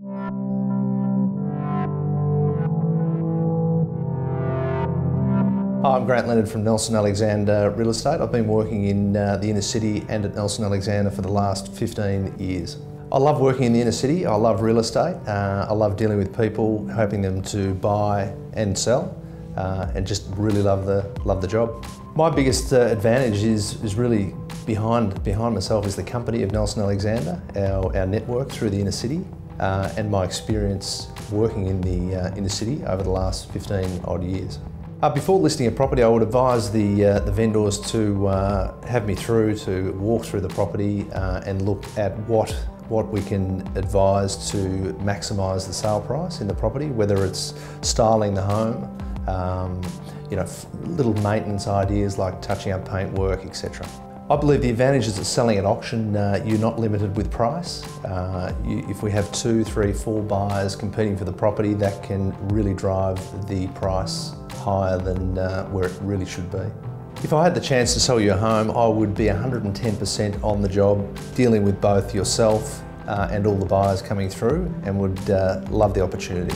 I'm Grant Leonard from Nelson Alexander Real Estate. I've been working in uh, the inner city and at Nelson Alexander for the last 15 years. I love working in the inner city, I love real estate, uh, I love dealing with people, helping them to buy and sell, uh, and just really love the, love the job. My biggest uh, advantage is, is really behind, behind myself is the company of Nelson Alexander, our, our network through the inner city, uh, and my experience working in the uh, inner city over the last 15 odd years. Uh, before listing a property, I would advise the, uh, the vendors to uh, have me through to walk through the property uh, and look at what, what we can advise to maximise the sale price in the property, whether it's styling the home, um, you know, little maintenance ideas like touching up paintwork, etc. I believe the advantage is that selling at auction, uh, you're not limited with price. Uh, you, if we have two, three, four buyers competing for the property, that can really drive the price higher than uh, where it really should be. If I had the chance to sell you a home, I would be 110% on the job, dealing with both yourself uh, and all the buyers coming through, and would uh, love the opportunity.